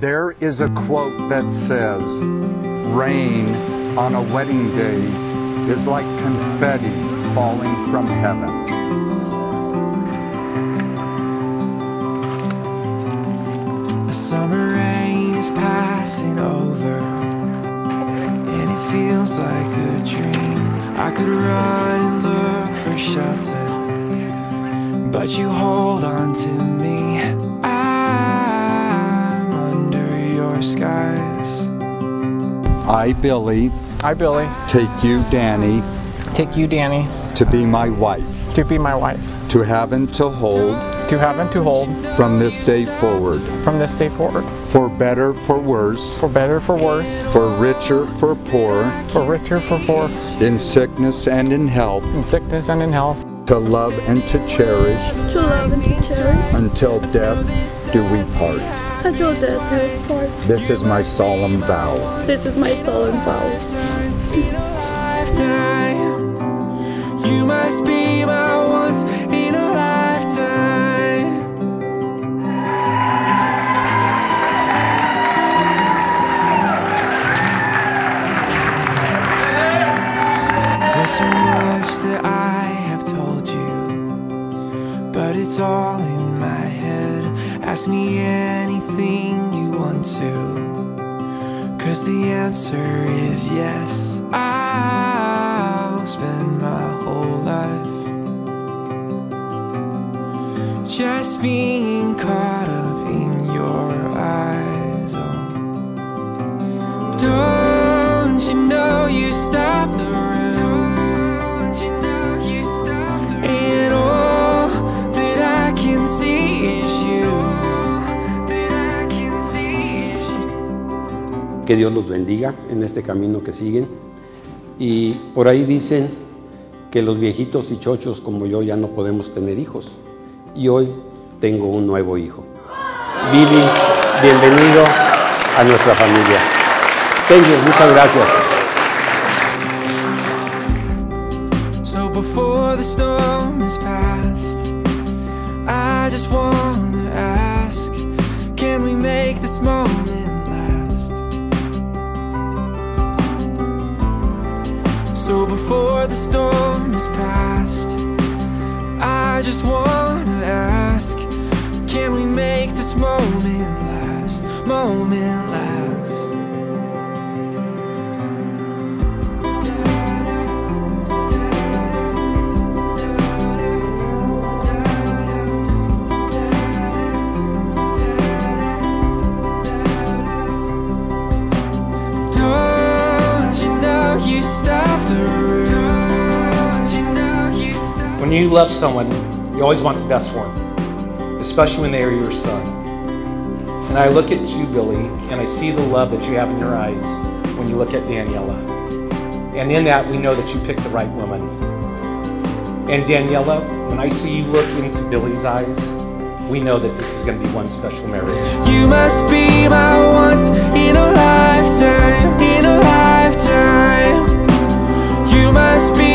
There is a quote that says, Rain on a wedding day is like confetti falling from heaven. The summer rain is passing over, and it feels like a dream. I could run and look for shelter, but you hold on to me. Under skies. I, Billy, I, Billy, take you, Danny, take you, Danny, to be my wife, to be my wife, to have and to hold. To have and to hold. From this day forward, from this day forward, for better, for worse, for better, for worse, for richer, for poor, for richer, for poor, in sickness and in health, in sickness and in health, to love and to cherish, to love and to cherish, until death do we part. until death do us part. This is my solemn vow. This is my solemn vow. You must be my once in a lifetime. There's so much that I have told you, but it's all in my head. Ask me anything you want to. Cause the answer is yes. I'll spend my whole life just being caught up in your eyes. Oh. Don't Que Dios los bendiga en este camino que siguen. Y por ahí dicen que los viejitos y chochos como yo ya no podemos tener hijos. Y hoy tengo un nuevo hijo. Billy, bienvenido a nuestra familia. Thank you, muchas gracias. So before the storm is past, I just wanna So before the storm is past, I just wanna ask, can we make this moment last? Moment last. When you love someone, you always want the best for them, especially when they are your son. And I look at you, Billy, and I see the love that you have in your eyes when you look at Daniela. And in that, we know that you picked the right woman. And Daniela, when I see you look into Billy's eyes, we know that this is going to be one special marriage. You must be my once in a lifetime, in a lifetime. You must be